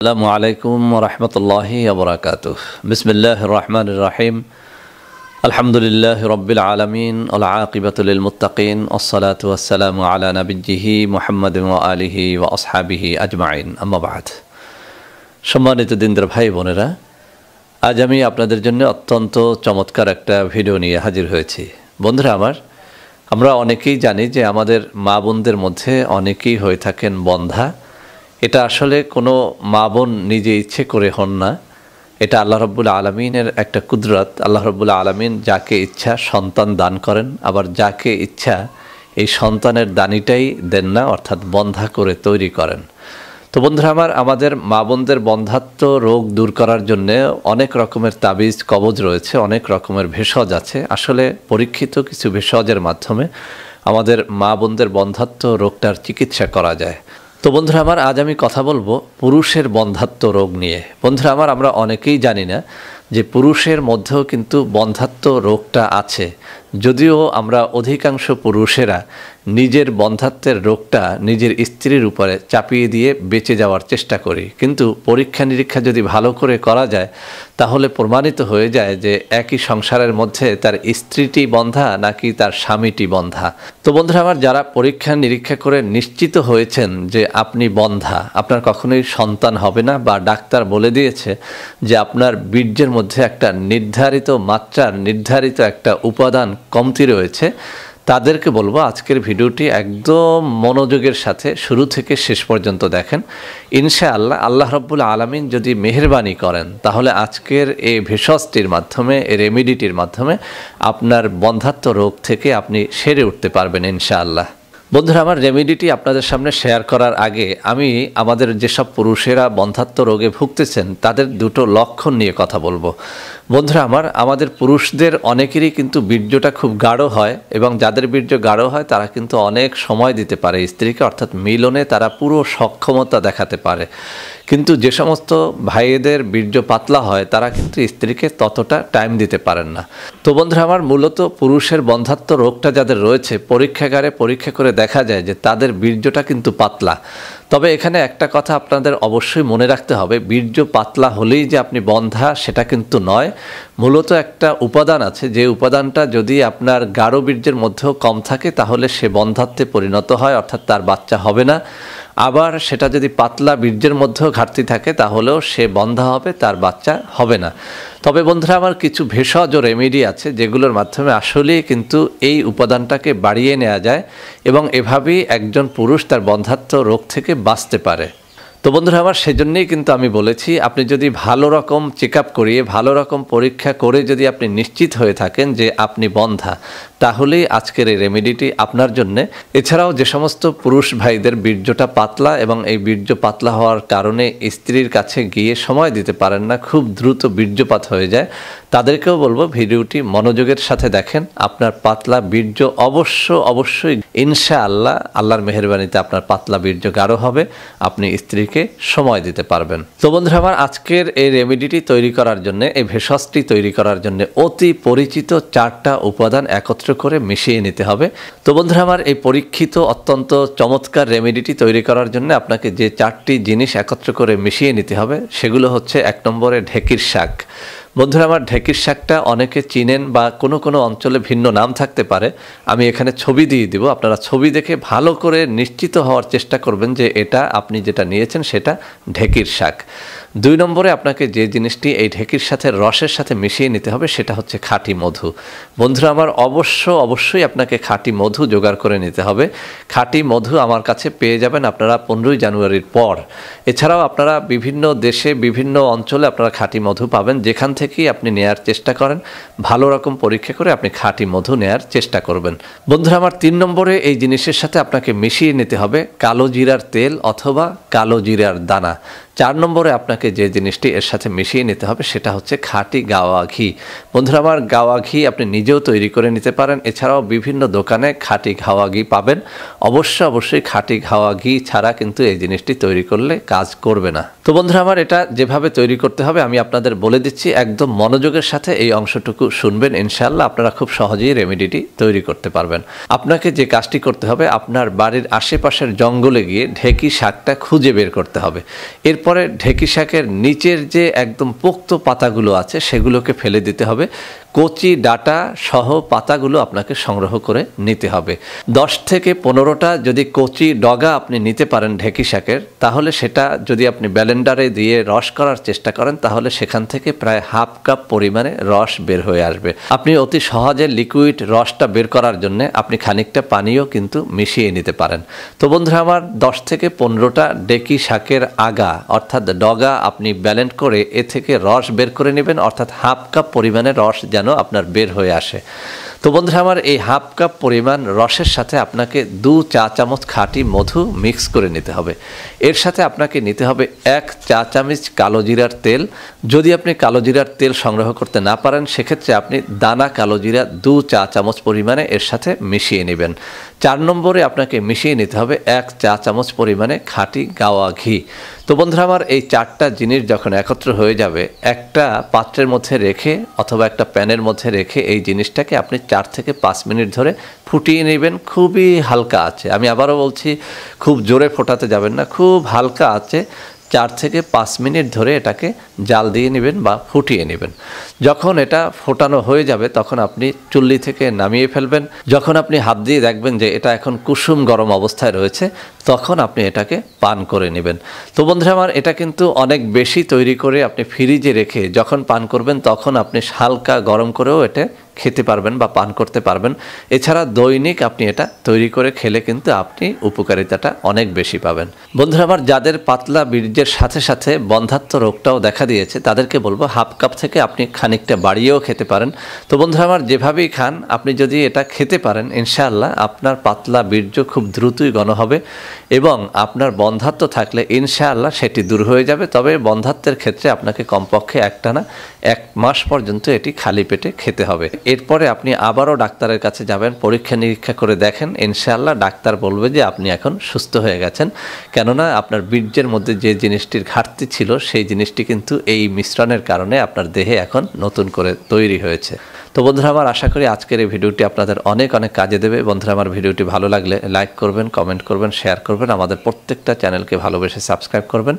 আসসালামু আলাইকুম রহমতুল্লাহি আবরাকাত বিসমিল্লাহ রহমান রাহিম আলহামদুলিল্লাহ রব্বিল আলমিন আকিবাতুল মুতাকিন ওসলাত ওয়াসালাম আলা নবিজিহি মোহাম্মদ আলিহি ও আসহাবিহি আজমাইন আম্মাবাদ সম্মানিত দিনদার ভাই বোনেরা, আজ আমি আপনাদের জন্য অত্যন্ত চমৎকার একটা ভিডিও নিয়ে হাজির হয়েছি। বন্ধুরা আমার, আমরা অনেকেই জানি যে আমাদের মা বোনদের মধ্যে অনেকেই হয়ে থাকেন বন্ধা। এটা আসলে কোনো মা বোন নিজে ইচ্ছে করে হন না। এটা আল্লাহ রব্বুল আলমিনের একটা কুদরত। আল্লাহ রব্বুল আলমিন যাকে ইচ্ছা সন্তান দান করেন। আবার যাকে ইচ্ছা এই সন্তানের দানিটাই দেন না, অর্থাৎ বন্ধা করে তৈরি করেন। তো বন্ধুরা আমার, আমাদের মা বোনদের বন্ধাত্ম রোগ দূর করার জন্য অনেক রকমের তাবিজ, কবজ রয়েছে, অনেক রকমের ভেষজ আছে। আসলে পরীক্ষিত কিছু ভেষজের মাধ্যমে আমাদের মা বোনদের বন্ধাত্ম রোগটার চিকিৎসা করা যায়। তো বন্ধুরা আমার আজ আমি কথা বলব পুরুষের বন্ধাত্ম রোগ নিয়ে। বন্ধুরা আমার, আমরা অনেকেই জানি না যে পুরুষের মধ্যেও কিন্তু বন্ধাত্ম রোগটা আছে। যদিও আমরা অধিকাংশ পুরুষেরা নিজের বন্ধাত্বের রোগটা নিজের স্ত্রীর উপরে চাপিয়ে দিয়ে বেঁচে যাওয়ার চেষ্টা করি। কিন্তু পরীক্ষা নিরীক্ষা যদি ভালো করে করা যায়, তাহলে প্রমাণিত হয়ে যায় যে একই সংসারের মধ্যে তার স্ত্রীটি বন্ধা নাকি তার স্বামীটি বন্ধা। তো বন্ধুরা, আমার যারা পরীক্ষা নিরীক্ষা করে নিশ্চিত হয়েছেন যে আপনি বন্ধা, আপনার কখনোই সন্তান হবে না বা ডাক্তার বলে দিয়েছে যে আপনার বীর্যের মধ্যে একটা নির্ধারিত মাত্রার, নির্ধারিত একটা উপাদান কমতি রয়েছে তাদেরকে বলব আজকের ভিডিওটি একদম মনোযোগের সাথে শুরু থেকে শেষ পর্যন্ত দেখেন। ইনশা আল্লাহ আল্লাহ রব্বুল আলমিন যদি মেহরবানি করেন, তাহলে আজকের এই ভেষজটির মাধ্যমে, এই রেমিডিটির মাধ্যমে আপনার বন্ধাত্ম রোগ থেকে আপনি সেরে উঠতে পারবেন ইনশাআল্লাহ। বন্ধুরা, আমার রেমিডিটি আপনাদের সামনে শেয়ার করার আগে আমি আমাদের যেসব পুরুষেরা বন্ধাত্ম রোগে ভুগতেছেন, তাদের দুটো লক্ষণ নিয়ে কথা বলব। বন্ধুরা, আমার, আমাদের পুরুষদের অনেকেরই কিন্তু বীর্যটা খুব গাঢ় হয় এবং যাদের বীর্য গাঢ় হয় তারা কিন্তু অনেক সময় দিতে পারে। স্ত্রীকে অর্থাৎ মিলনে তারা পুরো সক্ষমতা দেখাতে পারে। কিন্তু যে সমস্ত ভাইয়েদের বীর্য পাতলা হয়, তারা কিন্তু স্ত্রীকে ততটা টাইম দিতে পারেন না। তো বন্ধুরা, আমার মূলত পুরুষের বন্ধাত্ম রোগটা যাদের রয়েছে, পরীক্ষাগারে পরীক্ষা করে দেখা যায় যে তাদের বীর্যটা কিন্তু পাতলা। তবে এখানে একটা কথা আপনাদের অবশ্যই মনে রাখতে হবে, বীর্য পাতলা হলেই যে আপনি বন্ধা সেটা কিন্তু নয়। মূলত একটা উপাদান আছে, যে উপাদানটা যদি আপনার গাঢ় বীর্যের মধ্যেও কম থাকে তাহলে সে বন্ধাত্বে পরিণত হয়, অর্থাৎ তার বাচ্চা হবে না। আবার সেটা যদি পাতলা বীর্যের মধ্যেও ঘাটতি থাকে, তাহলেও সে বন্ধা হবে, তার বাচ্চা হবে না। তবে বন্ধুরা, আমার কিছু ভেষজ ও রেমেডি আছে, যেগুলোর মাধ্যমে আসলেই কিন্তু এই উপাদানটাকে বাড়িয়ে নেওয়া যায় এবং এভাবেই একজন পুরুষ তার বন্ধাত্ম রোগ থেকে বাঁচতে পারে। তো বন্ধুরা, আমার সেজন্যই কিন্তু আমি বলেছি, আপনি যদি ভালো রকম চেক আপ করিয়ে, ভালো রকম পরীক্ষা করে যদি আপনি নিশ্চিত হয়ে থাকেন যে আপনি বন্ধা, তাহলেই আজকের এই রেমেডিটি আপনার জন্যে। এছাড়াও যে সমস্ত পুরুষ ভাইদের বীর্যটা পাতলা এবং এই বীর্য পাতলা হওয়ার কারণে স্ত্রীর কাছে গিয়ে সময় দিতে পারেন না, খুব দ্রুত বীর্যপাত হয়ে যায়। তাদেরকেও বলব, ভিডিওটি মনোযোগের সাথে দেখেন, আপনার পাতলা বীর্য অবশ্য, অবশ্যই ইনশা আল্লাহ আল্লাহর মেহরবানিতে আপনার পাতলা বীর্য গাঢ় হবে। আপনি স্ত্রীকে সময় দিতে পারবেন। তো বন্ধুরা, আমার আজকের এই রেমেডিটি তৈরি করার জন্য, এই ভেষজটি তৈরি করার জন্য অতি পরিচিত চারটা উপাদান একত্র করে মিশিয়ে নিতে হবে। তো বন্ধুরা, আমার এই পরীক্ষিত অত্যন্ত চমৎকার রেমেডিটি তৈরি করার জন্য আপনাকে যে চারটি জিনিস একত্র করে মিশিয়ে নিতে হবে, সেগুলো হচ্ছে এক নম্বরে ঢেকির শাক। বন্ধুরা, আমার ঢেকির শাকটা অনেকে চিনেন বা কোনো কোনো অঞ্চলে ভিন্ন নাম থাকতে পারে। আমি এখানে ছবি দিয়ে দিব। আপনারা ছবি দেখে ভালো করে নিশ্চিত হওয়ার চেষ্টা করবেন যে এটা আপনি যেটা নিয়েছেন সেটা ঢেকির শাক। দুই নম্বরে আপনাকে যে জিনিসটি এই ঢেকির সাথে, রসের সাথে মিশিয়ে নিতে হবে সেটা হচ্ছে খাঁটি মধু। বন্ধুরা, আমার অবশ্য, অবশ্যই আপনাকে খাঁটি মধু জোগাড় করে নিতে হবে। খাঁটি মধু আমার কাছে পেয়ে যাবেন আপনারা পনেরোই জানুয়ারির পর। এছাড়াও আপনারা বিভিন্ন দেশে, বিভিন্ন অঞ্চলে আপনারা খাঁটি মধু পাবেন। যেখান থেকেই আপনি নেয়ার চেষ্টা করেন, ভালো রকম পরীক্ষা করে আপনি খাঁটি মধু নেয়ার চেষ্টা করবেন। বন্ধুরা, আমার তিন নম্বরে এই জিনিসের সাথে আপনাকে মিশিয়ে নিতে হবে কালো জিরার তেল অথবা কালো জিরার দানা। চার নম্বরে আপনাকে যে জিনিসটি এর সাথে মিশিয়ে নিতে হবে সেটা হচ্ছে খাঁটি গাওয়া ঘি। বন্ধুরা, আমার গাওয়া ঘি আপনি নিজেও তৈরি করে নিতে পারেন। এছাড়াও বিভিন্ন দোকানে খাঁটি ঘাওয়া ঘি পাবেন। অবশ্যই অবশ্যই খাঁটি ঘাওয়া ঘি ছাড়া কিন্তু এই জিনিসটি তৈরি করলে কাজ করবে না। তো বন্ধুরা, আমার এটা যেভাবে তৈরি করতে হবে আমি আপনাদের বলে দিচ্ছি, একদম মনোযোগের সাথে এই অংশটুকু শুনবেন। ইনশাল্লাহ আপনারা খুব সহজেই রেমেডিটি তৈরি করতে পারবেন। আপনাকে যে কাজটি করতে হবে, আপনার বাড়ির আশেপাশের জঙ্গলে গিয়ে ঢেকি শাকটা খুঁজে বের করতে হবে। এরপর এরপরে ঢেকি শাকের নিচের যে একদম পোক্ত পাতাগুলো আছে সেগুলোকে ফেলে দিতে হবে। কচি ডাটা সহ পাতাগুলো আপনাকে সংগ্রহ করে নিতে হবে। দশ থেকে পনেরোটা যদি কচি ডগা আপনি নিতে পারেন ঢেকি শাকের, তাহলে সেটা যদি আপনি ব্যালেন্ডারে দিয়ে রস করার চেষ্টা করেন, তাহলে সেখান থেকে প্রায় হাফ কাপ পরিমাণে রস বের হয়ে আসবে। আপনি অতি সহজে লিকুইড রসটা বের করার জন্য আপনি খানিকটা পানিও কিন্তু মিশিয়ে নিতে পারেন। তো বন্ধুরা আমার দশ থেকে পনেরোটা ডেকি শাকের আগা, অর্থাৎ ডগা আপনি ব্যালেন্ড করে এ থেকে রস বের করে নেবেন, অর্থাৎ হাফ কাপ পরিমাণে রস যেন আপনার বের হয়ে আসে। তো বন্ধুরা, আমার এই হাফ কাপ পরিমাণ রসের সাথে আপনাকে দু চা চামচ খাঁটি মধু মিক্স করে নিতে হবে। এর সাথে আপনাকে নিতে হবে এক চা চামচ কালো জিরার তেল। যদি আপনি কালো জিরার তেল সংগ্রহ করতে না পারেন, সেক্ষেত্রে আপনি দানা কালো জিরা দু চা চামচ পরিমাণে এর সাথে মিশিয়ে নেবেন। চার নম্বরে আপনাকে মিশিয়ে নিতে হবে এক চা চামচ পরিমাণে খাঁটি গাওয়া ঘি। তো বন্ধুরা, আমার এই চারটা জিনিস যখন একত্র হয়ে যাবে, একটা পাত্রের মধ্যে রেখে অথবা একটা প্যানের মধ্যে রেখে এই জিনিসটাকে আপনি চার থেকে পাঁচ মিনিট ধরে ফুটিয়ে নেবেন, খুবই হালকা আছে। আমি আবারও বলছি, খুব জোরে ফোটাতে যাবেন না, খুব হালকা আছে। চার থেকে পাঁচ মিনিট ধরে এটাকে জাল দিয়ে নেবেন বা ফুটিয়ে নেবেন। যখন এটা ফোটানো হয়ে যাবে, তখন আপনি চুল্লি থেকে নামিয়ে ফেলবেন। যখন আপনি হাত দিয়ে দেখবেন যে এটা এখন কুসুম গরম অবস্থায় রয়েছে, তখন আপনি এটাকে পান করে নেবেন। তো বন্ধুরা আমার, এটা কিন্তু অনেক বেশি তৈরি করে আপনি ফ্রিজে রেখে যখন পান করবেন, তখন আপনি হালকা গরম করেও এটা খেতে পারবেন বা পান করতে পারবেন। এছাড়া দৈনিক আপনি এটা তৈরি করে খেলে কিন্তু আপনি উপকারিতাটা অনেক বেশি পাবেন। বন্ধুরা আমার যাদের পাতলা বীর্যের সাথে সাথে বন্ধাত্ম রোগটাও দেখা দিয়েছে, তাদেরকে বলব হাফ কাপ থেকে আপনি খানিকটা বাড়িয়েও খেতে পারেন। তো বন্ধুরা, আমার যেভাবেই খান, আপনি যদি এটা খেতে পারেন, ইনশাআল্লাহ আপনার পাতলা বীর্য খুব দ্রুতই গণ হবে এবং আপনার বন্ধাত্ম থাকলে ইনশাআল্লাহ সেটি দূর হয়ে যাবে। তবে বন্ধাত্বের ক্ষেত্রে আপনাকে কমপক্ষে একটা না এক মাস পর্যন্ত এটি খালি পেটে খেতে হবে। এরপরে আপনি আবারও ডাক্তারের কাছে যাবেন, পরীক্ষা নিরীক্ষা করে দেখেন, ইনশাআল্লাহ ডাক্তার বলবে যে আপনি এখন সুস্থ হয়ে গেছেন। কেননা আপনার বীর্যের মধ্যে যে জিনিসটির ঘাটতি ছিল, সেই জিনিসটি কিন্তু এই মিশ্রণের কারণে আপনার দেহে এখন নতুন করে তৈরি হয়েছে। তো বন্ধুরা, আমার আশা করি আজকের এই ভিডিওটি আপনাদের অনেক অনেক কাজে দেবে। বন্ধুরা, আমার ভিডিওটি ভালো লাগলে লাইক করবেন, কমেন্ট করবেন, শেয়ার করবেন। আমাদের প্রত্যেকটা চ্যানেলকে ভালোবেসে সাবস্ক্রাইব করবেন।